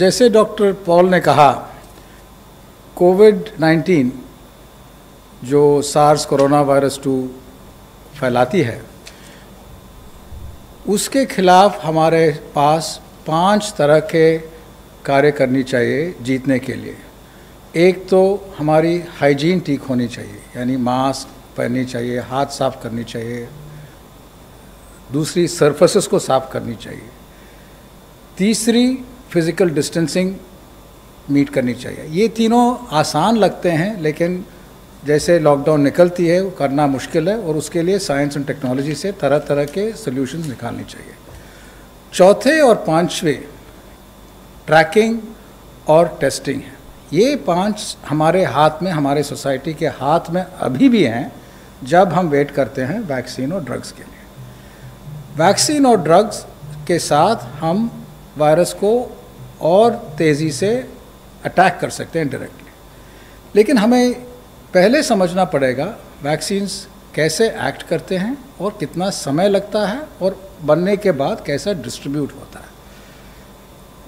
जैसे doctor Paul ने कहा, कोविड 19 जो सार्स कोरोना वायरस टू फैलाती है, उसके खिलाफ हमारे पास पाँच तरह के कार्य करनी चाहिए जीतने के लिए। एक तो हमारी हाइजीन ठीक होनी चाहिए, यानी मास्क पहननी चाहिए, हाथ साफ़ करनी चाहिए। दूसरी सरफेसेस को साफ़ करनी चाहिए। तीसरी फ़िज़िकल डिस्टेंसिंग मीट करनी चाहिए। ये तीनों आसान लगते हैं, लेकिन जैसे लॉकडाउन निकलती है, वो करना मुश्किल है और उसके लिए साइंस एंड टेक्नोलॉजी से तरह तरह के सोल्यूशंस निकालने चाहिए। चौथे और पांचवे ट्रैकिंग और टेस्टिंग है। ये पाँच हमारे हाथ में, हमारे सोसाइटी के हाथ में अभी भी हैं, जब हम वेट करते हैं वैक्सीन और ड्रग्स के लिए। वैक्सीन और ड्रग्स के साथ हम वायरस को और तेज़ी से अटैक कर सकते हैं डायरेक्टली लेकिन हमें पहले समझना पड़ेगा वैक्सीन्स कैसे एक्ट करते हैं और कितना समय लगता है और बनने के बाद कैसा डिस्ट्रीब्यूट होता है.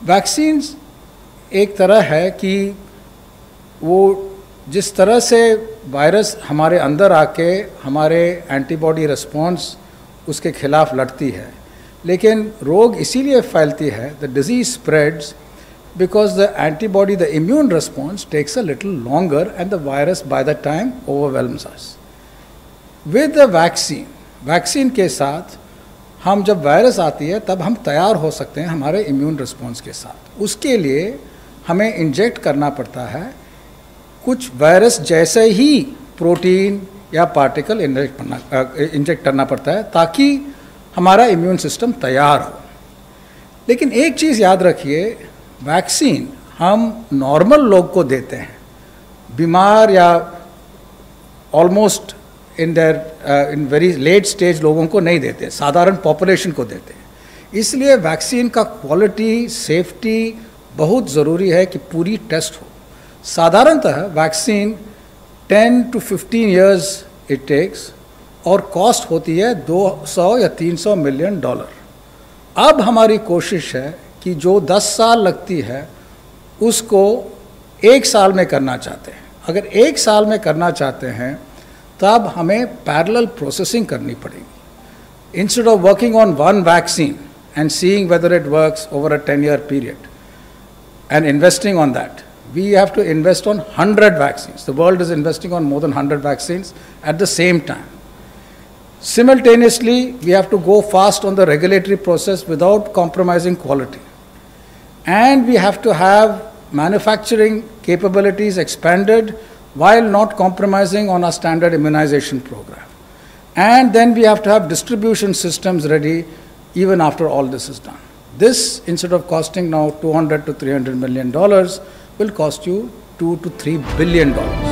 वैक्सीन्स एक तरह है कि वो जिस तरह से वायरस हमारे अंदर आके हमारे एंटीबॉडी रिस्पॉन्स उसके खिलाफ लड़ती है लेकिन रोग इसीलिए फैलती है the disease spreads because the antibody, the immune response takes a little longer and the virus by the time overwhelms us. With the vaccine, vaccine के साथ हम जब वायरस आती है तब हम तैयार हो सकते हैं हमारे इम्यून रिस्पॉन्स के साथ उसके लिए हमें इंजेक्ट करना पड़ता है कुछ वायरस जैसे ही प्रोटीन या पार्टिकल इंजेक्ट करना इंजेक्ट करना पड़ता है ताकि हमारा इम्यून सिस्टम तैयार हो। लेकिन एक चीज़ याद रखिए वैक्सीन हम नॉर्मल लोग को देते हैं। बीमार या almost in there in very late stage लोगों को नहीं देते, साधारण पॉपुलेशन को देते हैं। इसलिए वैक्सीन का क्वालिटी सेफ्टी बहुत ज़रूरी है कि पूरी टेस्ट हो। साधारणतः vaccine 10 to 15 years it takes और कॉस्ट होती है 200 या 300 मिलियन डॉलर अब हमारी कोशिश है कि जो 10 साल लगती है, उसको एक साल में करना चाहते हैं अगर एक साल में करना चाहते हैं, तब हमें पैरेलल प्रोसेसिंग करनी पड़ेगी instead of working on one vaccine and seeing whether it works over a ten year period and investing on that we have to invest on 100 vaccines. The world is investing on more than 100 vaccines at the same time. Simultaneously, we have to go fast on the regulatory process without compromising quality and we have to have manufacturing capabilities expanded while not compromising on our standard immunization program. And then we have to have distribution systems ready even after all this is done. This, instead of costing now 200 to 300 million dollars, will cost you 2 to 3 billion dollars.